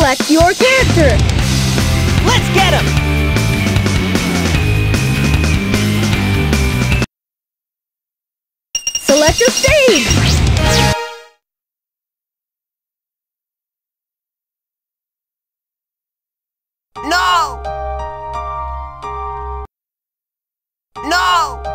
select your character. Let's get him! Select your stage! No! No!